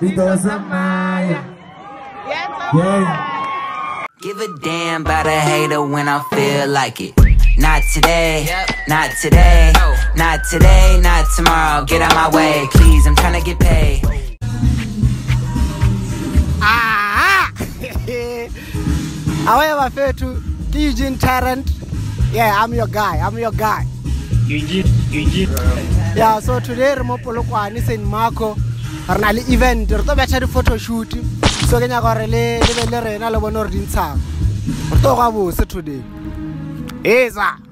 Mendoza Maya. Yeah. Give a damn about a hater when I feel like it. Not today, not today, not today, not tomorrow. Get out my way, please. I'm trying to get paid. Ah! However, to Eugene Tarrant. Yeah, I'm your guy. I'm your guy. Eugene, Eugene. Yeah, so today re mo Polokwane St Marco. Re na le event, re tlo betša di-photo shoot. So ke nyaka gore le le rena le bone gore di ntshang. Re tlo ga bose today. Eza.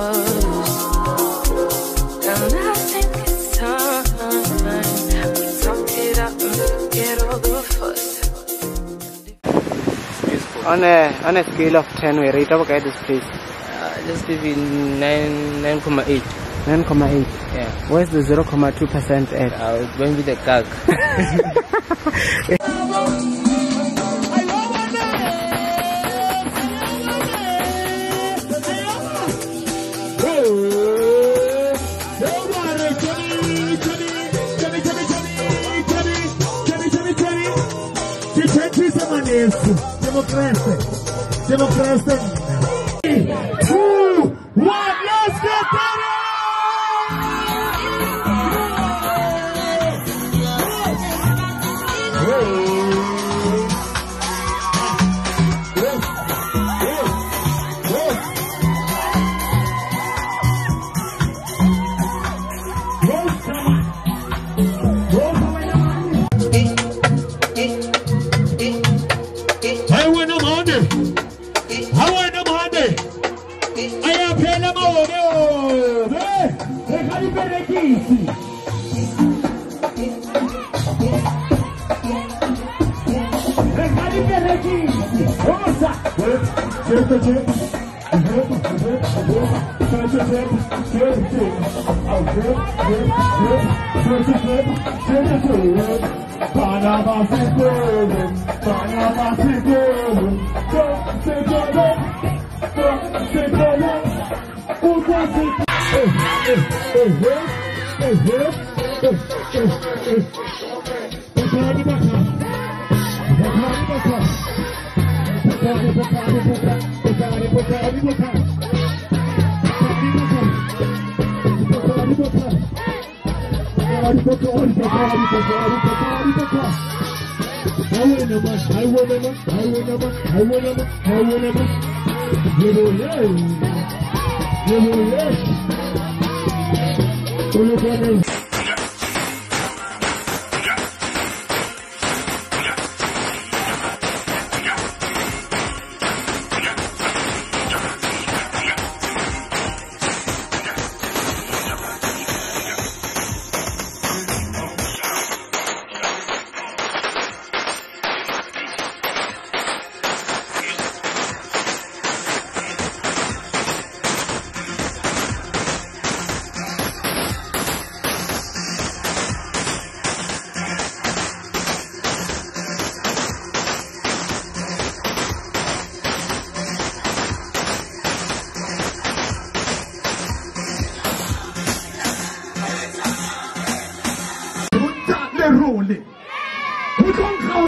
On a, on a scale of 10, we rate okay this place. Uh, just give it 9, 9.8. 9,8. Yeah. Where's the 0.2% at? Uh, it's going with the gag. ci siamo adesso, siamo cresce, siamo cresce. Two, one, let's get it! Chega, chega. Panama City, Panama City, lerole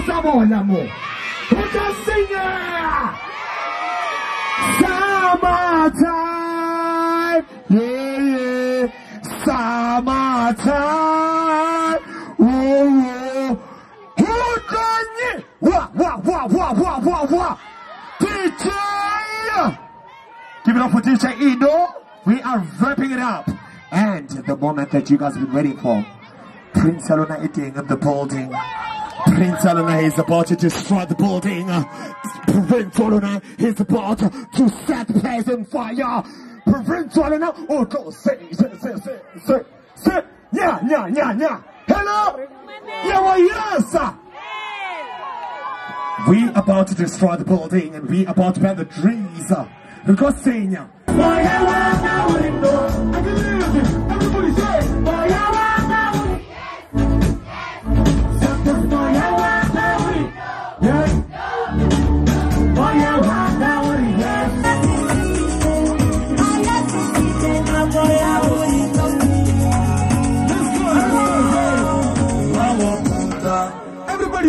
bona mo go tla senya summertime yeah, yeah. time. Oh, who done it? What, what, what, what, what, what, what? DJ! Give it up for DJ Ido. We are wrapping it up. And the moment that you guys have been waiting for. Prince Alona eating in the building. Prince Alona is about to destroy the building. Prince Alona is about to set the place on fire. Prince Alona, oh, go say, say, say, say, say, say, yeah, yeah, yeah, yeah. Hello? Yeah, well, yes. We about to destroy the building and we about to plant the trees. We got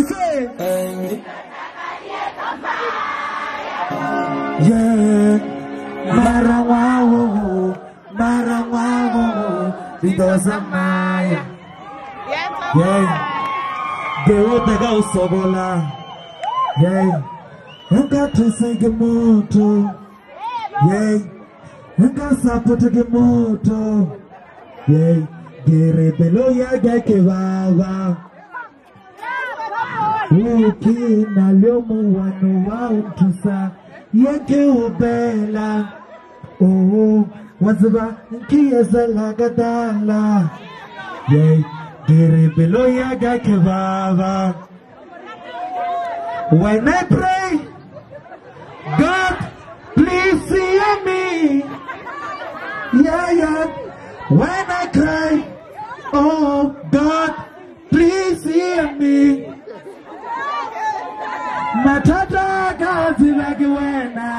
say? Hey. Yeah, Marawawo, Marawawo, Vidosamaya. Yeah, Bewotega Usobola. Yeah, Ukatesege moto. Yeah, Ukasapotege moto. Yeah, Gerebelo ya gake baba. Oh waziba nkiyezalagadala ye giribilo yaga kebaba when I pray God please hear me. Yeah yeah. When I cry oh God mathata ka a tseba ke wena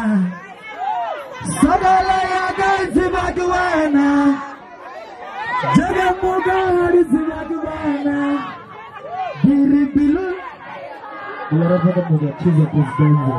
sabala ya ka e tseba ke wena jaaka moka di tseba ke wena diripilo lerathata moka chiza presidenza